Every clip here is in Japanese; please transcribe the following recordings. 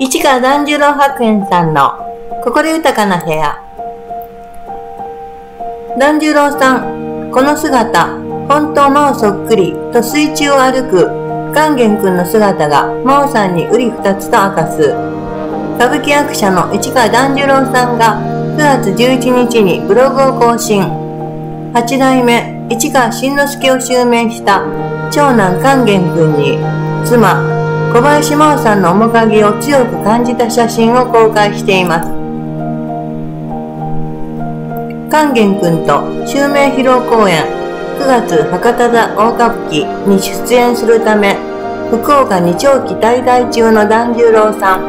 市川團十郎白猿さんの心豊かな部屋。團十郎さん、この姿、本当真央そっくりと水中を歩く勸玄くんの姿が真央さんに瓜二つと明かす。歌舞伎役者の市川團十郎さんが9月11日にブログを更新。八代目市川新之助を襲名した長男勸玄くんに妻小林真央さんの面影を強く感じた写真を公開しています。勸玄くんと襲名披露公演9月博多座大歌舞伎に出演するため福岡に長期滞在中の團十郎さん。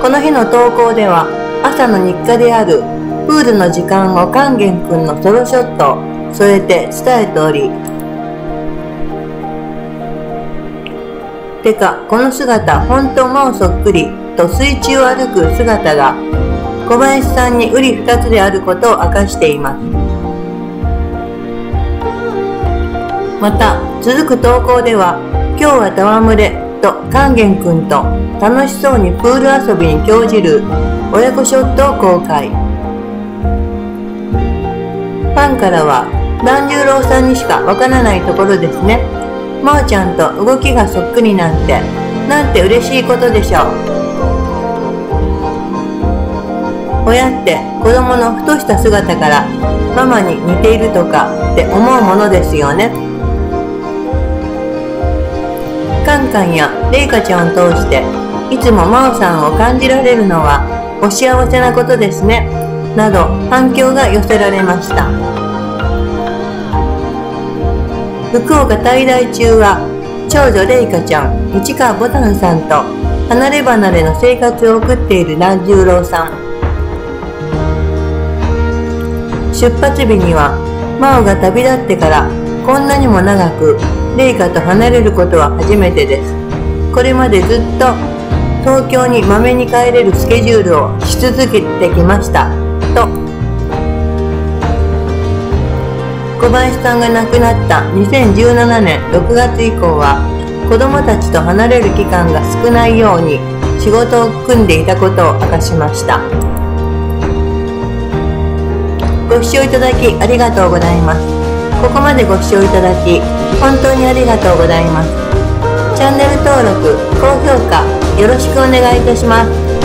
この日の投稿では朝の日課であるプールの時間を勸玄くんのソロショットを添えて伝えておりてか、この姿、本当もうそっくり、と水中を歩く姿が、小林さんに瓜二つであることを明かしています。また、続く投稿では、今日は戯れ、と勸玄くんと楽しそうにプール遊びに興じる親子ショットを公開。ファンからは、團十郎さんにしかわからないところですね。まーちゃんと動きがそっくりなんて。なんて嬉しいことでしょう。親って子供のふとした姿からママに似ているとかって思うものですよね。カンカンやレイカちゃんを通していつも真央さんを感じられるのはお幸せなことですね。など反響が寄せられました。福岡滞在中は長女レイカちゃん市川ボタンさんと離れ離れの生活を送っている團十郎さん。出発日には真央が旅立ってからこんなにも長くレイカと離れることは初めてです。これまでずっと東京にまめに帰れるスケジュールをし続けてきました。と小林さんが亡くなった2017年6月以降は子供たちと離れる期間が少ないように仕事を組んでいたことを明かしました。ご視聴いただきありがとうございます。ここまでご視聴いただき本当にありがとうございます。チャンネル登録高評価よろしくお願いいたします。